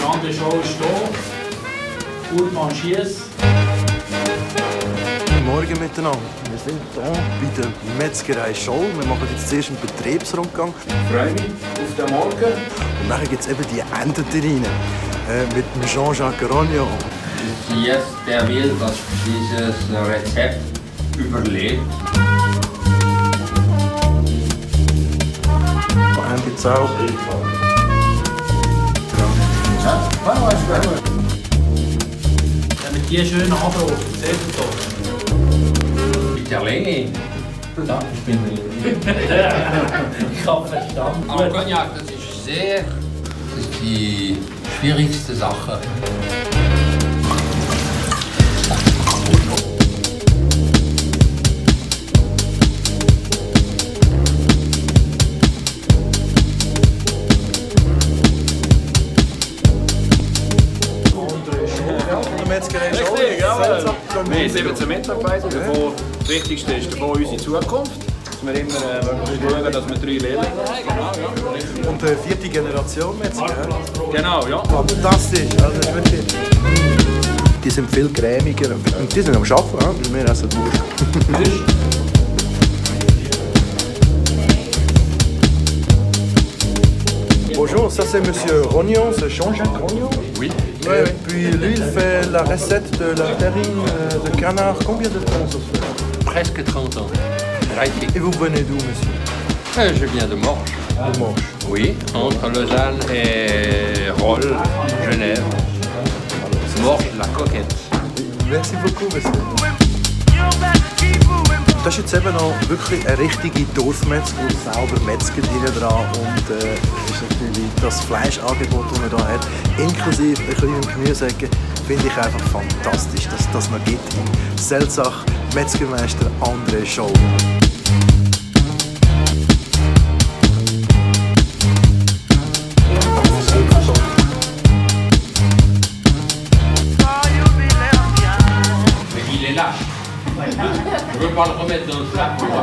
Die andere Show ist hier. Urban Schiess. Guten Morgen miteinander. Wir sind hier bei der Metzgerei Scholl. Wir machen jetzt zuerst einen Betriebsrundgang. Ich freue mich auf den Morgen. Und nachher gibt es eben die Ententerrine äh, mit dem Jean-Jacques Rognon. Jetzt, der will, dass dieses Rezept überlebt. Ente gibt es auch. Ja, mit diesen schönen Anbrot, sehr gut. Mit der Länge. Ja, ich bin Ich habe verstanden. Aber Cognac, das ist sehr, das ist die schwierigste Sache. Wir haben 17 Mitarbeiter, das Wichtigste ist davon unsere Zukunft. Dass wir immer äh, schauen, dass wir drei Lehrer haben. Und die vierte Generation Metzger. Genau, ja. Fantastisch. Also, wirklich... Die sind viel cremiger. Und die sind am Arbeiten, ja? wir essen Wurst. Bonjour, ça c'est Monsieur Rognon, c'est Jean-Jacques Rognon. Oui. Ouais, et puis lui, il fait la recette de la terrine euh, de canard. Combien de temps ça fait? Presque 30 ans. Et vous venez d'où, monsieur? Euh, Je viens de Morges. De Morges. Oui, entre Lausanne et Rolle, Genève. Morges, la coquette. Merci beaucoup, monsieur. Das ist jetzt eben noch wirklich eine richtige Dorfmetzger, wo selber Metzger hinten dran und äh, ist natürlich das Fleischangebot, das man hier hat, inklusive ein kleinen Gemüseecke, finde ich einfach fantastisch, dass das noch gibt im Selzach Metzgermeister André. Mais il est. Je veux pas le remettre dans le sac pour le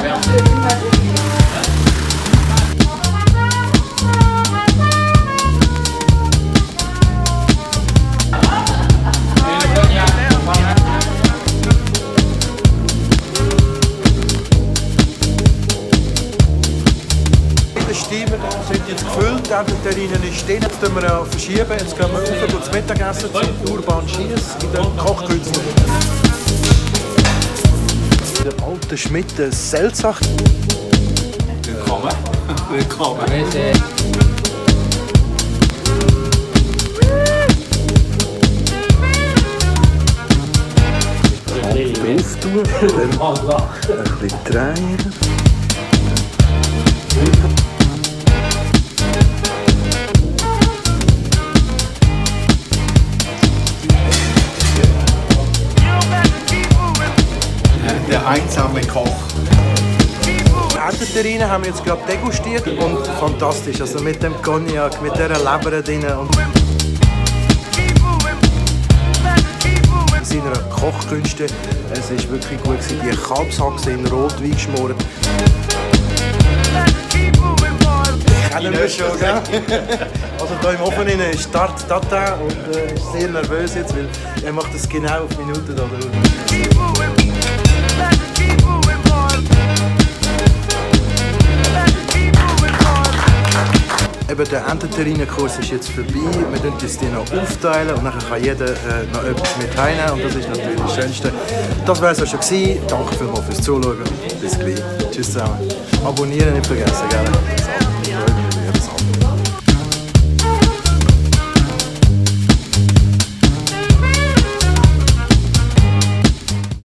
sind jetzt gefüllt, die Terrinen ist stehen. Jetzt können wir verschieben. Jetzt gehen wir rauf das Mittagessen zum Urban Schiess in der Kochkünste. Der alte Schmidt der Selzach. Willkommen. Willkommen. Auftun, dann ein bisschen drehen. Einsame Koch. Die Ententerrine haben wir jetzt gerade degustiert und fantastisch. Also mit dem Cognac, mit dieser Leber drin und seiner Kochkünste. Es ist wirklich gut gewesen. Die Kalbshaxe in Rotwein geschmort. Kennen wir schon, gell? Also hier im Ofen ist Start Tata und äh, ist sehr nervös jetzt, weil er macht das genau auf Minuten da drüben. Eben der Ententerrinenkurs ist jetzt vorbei. Wir tun uns die noch aufteilen und dann kann jeder äh, noch etwas mit heimnehmen. Und das ist natürlich das Schönste. Das wäre es auch schon gewesen. Danke vielmals fürs Zuschauen. Bis gleich. Tschüss zusammen. Abonnieren nicht vergessen, gell?